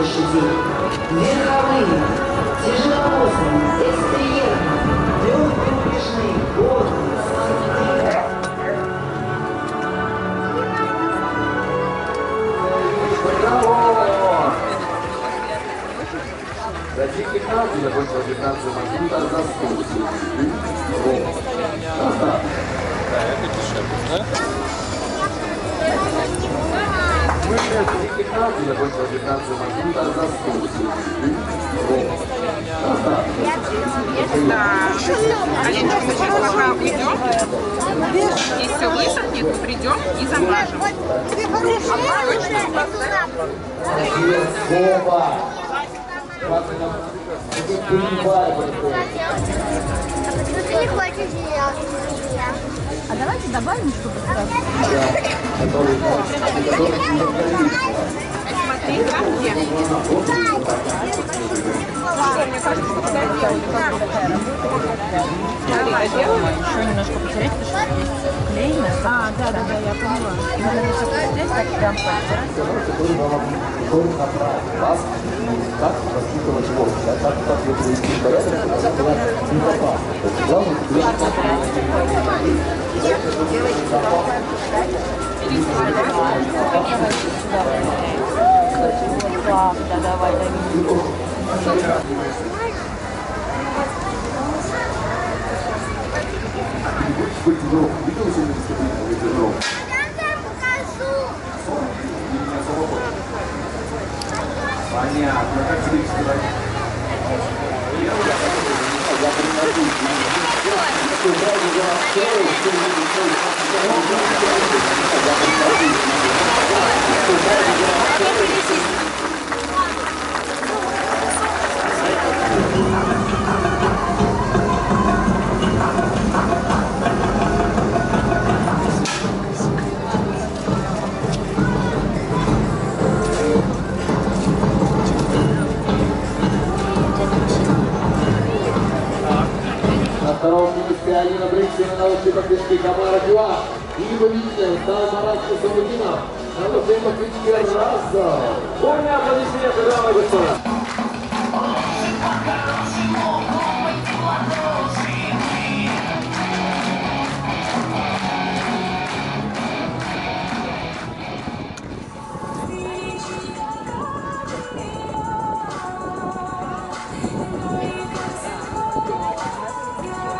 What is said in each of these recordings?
лошадей. Верховые, тяжеловозные, эстерьерные, трехприбрежные, горные, скидные. Зайди 15, закончила 15 маршрут, а за 100. Да, это дешевле, да? Мы закончила 15 магнитов за 100. Да. Алина, сейчас пока уйдем, если все высохнет, придем и замажем. Вова! Ты не хочешь зеленый? А давайте добавим, чтобы сразу. Смотри, там где? Мне кажется, что туда делали. Давай, делаем. Еще немножко потереть, потому что. А, да, да, да, я поняла. И надо все потереть, так прям который вам должен направить вас, как воспитывать да, как, как его привести в порядок, чтобы она. То есть главное, Да, да, давай, давай. быть Понятно, как втором месте Алина Бриксина на лучшей подвижке Камара Дюа. И победителем стал Марат Сусамудинов. На лучшей подвижке Раза. Бурные аплодисменты,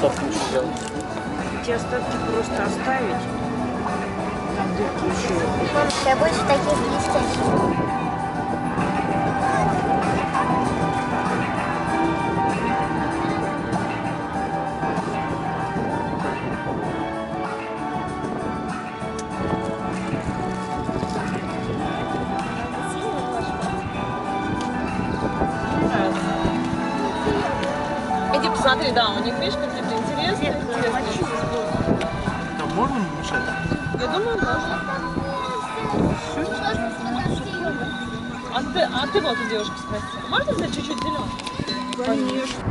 дамы и господа. Эти остатки просто оставить. Там дырки еще. Я больше таких блестящих. Иди посмотри, да, у них, видишь, какие-то А ты, а ты вот у девушки спроси. Можно взять чуть-чуть зеленый? Конечно.